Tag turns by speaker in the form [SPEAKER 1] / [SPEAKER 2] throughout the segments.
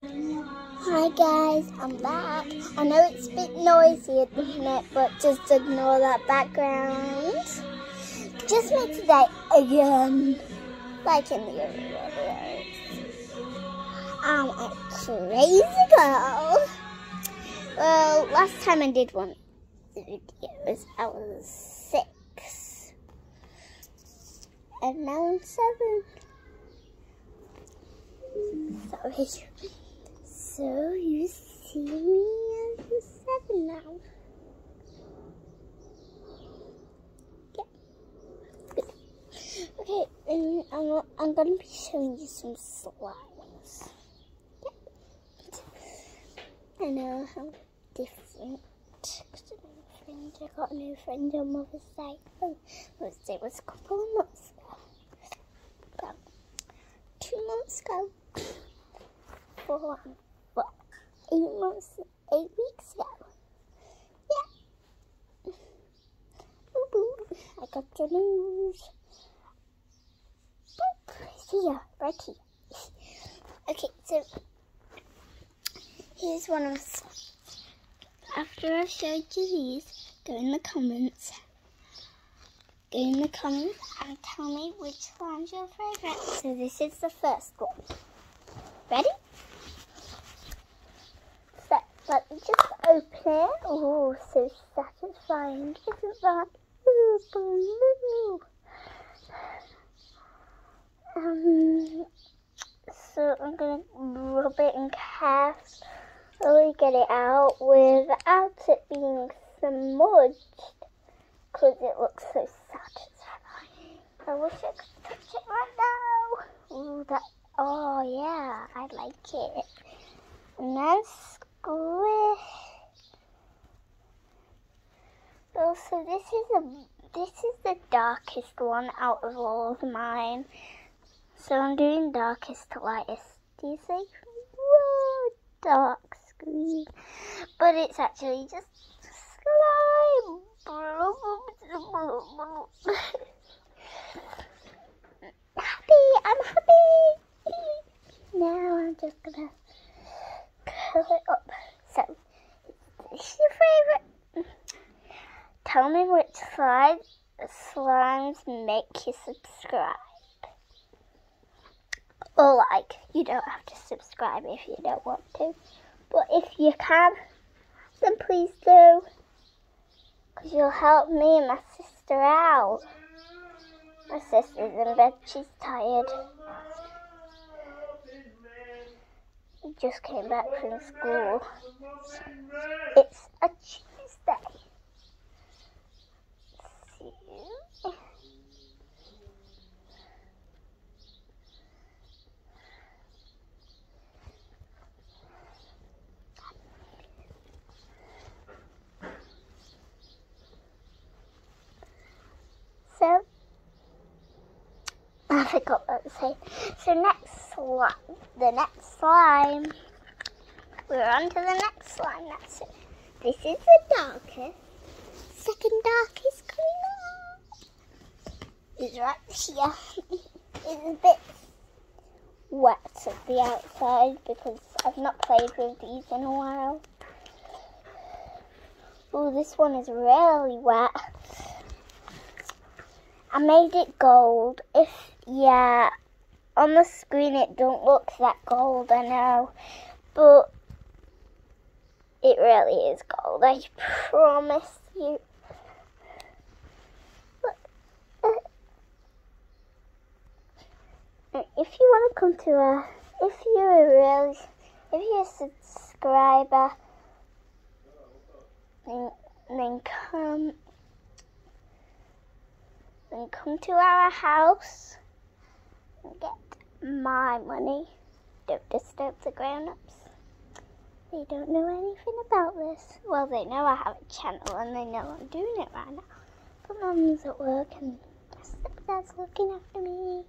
[SPEAKER 1] Hi guys, I'm back. I know it's a bit noisy at the minute, but just ignore that background. Just me today again, like in the other. I'm a crazy girl. Well, last time I did one videos, I was six. And now I'm seven. Sorry. So you see me as a seven now. Yeah. Okay, and I'm, I'm to be showing you some slimes. Yeah. I know how different. I got a new friend on Mother's Day. Oh, Mother's Day was a couple of months ago. About two months ago. Four eight months, eight weeks ago. Yeah. Boo boo. I got your news. Here, right here. Okay, so here's one of us. After I've showed you these, go in the comments. Go in the comments and tell me which one's your favourite. So this is the first one. Ready? Let me just open it. Oh, so satisfying, isn't that? blue? Um, so I'm going to rub it and carefully get it out without it being smudged because it looks so satisfying. I wish I could touch it right now. Ooh, that, oh yeah, I like it. And that's squish. Also, this is a this is the darkest one out of all of mine. So I'm doing darkest to lightest. Do you see? Whoa, dark screen. But it's actually just slime. happy, I'm happy. Now I'm just gonna cover up. So, this your favourite? Tell me which slide slimes make you subscribe. Or like, you don't have to subscribe if you don't want to. But if you can, then please do. Because you'll help me and my sister out. My sister's in bed, she's tired. Just came back from school. It's a Tuesday. So, I forgot what to say. So next slime, the next slime. We're on to the next slime. That's it. This is the darkest. Second darkest coming up. It's right here. it's a bit wet at the outside because I've not played with these in a while. Oh, this one is really wet. I made it gold. If, yeah, on the screen it don't look that gold, I know. But it really is gold, I promise you. Uh, if you want to come to a, if you're a really, if you're a subscriber, then, then come then come to our house get my money. Don't disturb the grown-ups. They don't know anything about this. Well, they know I have a channel and they know I'm doing it right now. But Mum's at work and Dad's looking after me.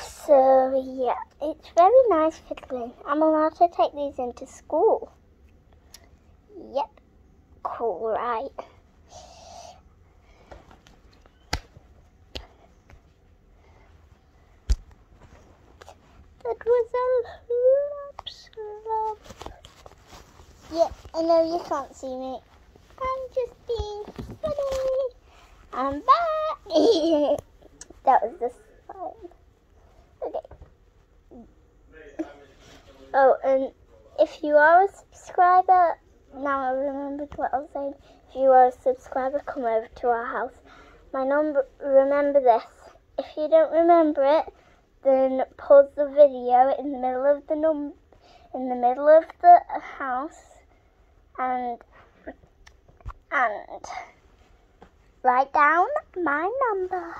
[SPEAKER 1] So, yeah, it's very nice fiddling. I'm allowed to take these into school. Yep, cool, right? Was a lot Yeah, I know you can't see me. I'm just being funny. I'm back. that was just fine. Okay. Oh, and if you are a subscriber, now I remembered what I was saying. If you are a subscriber, come over to our house. My number, remember this. If you don't remember it, then pause the video in the middle of the num, in the middle of the house, and and write down my number.